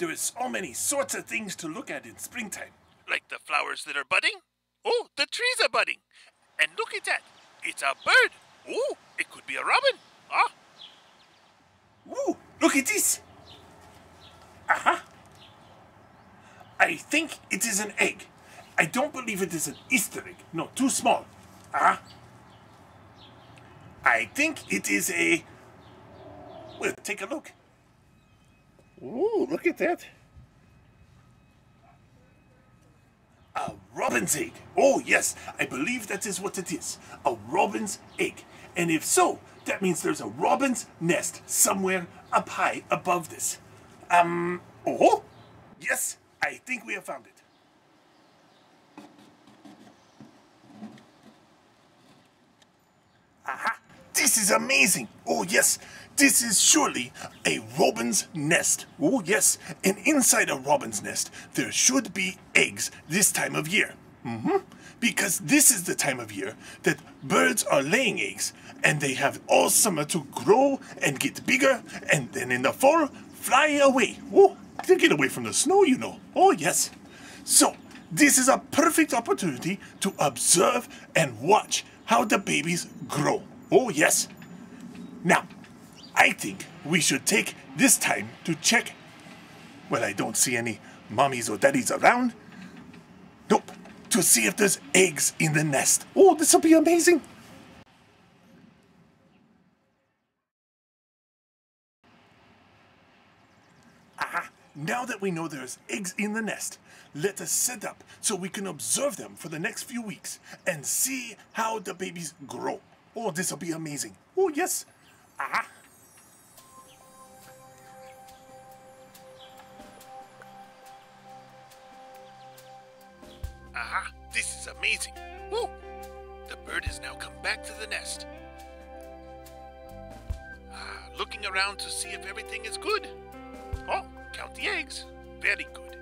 There is so many sorts of things to look at in springtime. Like the flowers that are budding? Oh, the trees are budding. And look at that. It's a bird. Oh, it could be a robin. Ah, Ooh, look at this. Aha. I think it is an egg. I don't believe it is an Easter egg. No, too small. Ah. I think it is a. Well, take a look. Ooh, look at that. A robin's egg. Oh, yes, I believe that is what it is. A robin's egg. And if so, that means there's a robin's nest somewhere up high above this. Um, oh, yes, I think we have found it. Aha, this is amazing. Oh, yes, this is surely a robin's nest. Oh, yes, and inside a robin's nest, there should be eggs this time of year. Mm -hmm. Because this is the time of year that birds are laying eggs and they have all summer to grow and get bigger and then in the fall fly away. Oh, to get away from the snow, you know. Oh, yes. So, this is a perfect opportunity to observe and watch how the babies grow. Oh, yes. Now, I think we should take this time to check. Well, I don't see any mommies or daddies around. Nope. To see if there's eggs in the nest. Oh, this will be amazing. Aha. Now that we know there's eggs in the nest, let us set up so we can observe them for the next few weeks and see how the babies grow. Oh, this will be amazing. Oh, yes. Aha. Aha, this is amazing. Woo! The bird has now come back to the nest. Ah, looking around to see if everything is good. Oh, count the eggs. Very good.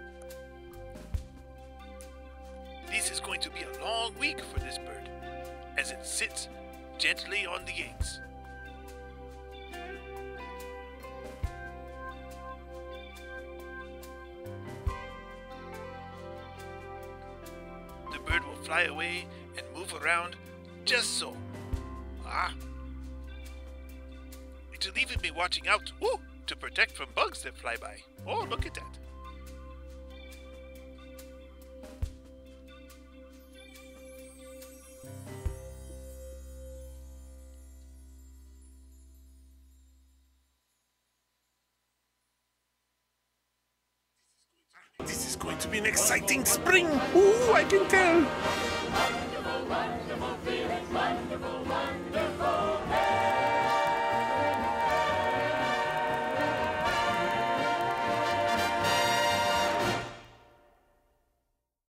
This is going to be a long week for this bird as it sits gently on the eggs. Bird will fly away and move around just so. Ah. It'll even be watching out ooh, to protect from bugs that fly by. Oh, look at that. This is going to be an exciting spring. Ooh, I can tell.